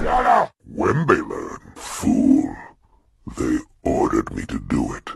Shut up! When they learn, fool, they ordered me to do it.